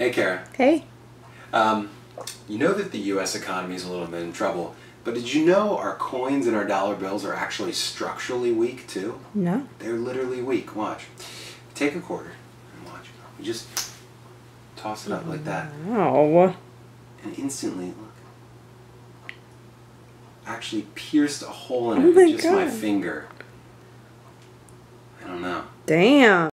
Hey, Kara. Hey. Um, you know that the U.S. economy is a little bit in trouble, but did you know our coins and our dollar bills are actually structurally weak too? No. They're literally weak. Watch. Take a quarter and watch. You just toss it up like that, Oh. and instantly, look, actually pierced a hole in oh it my with just my finger. I don't know. Damn.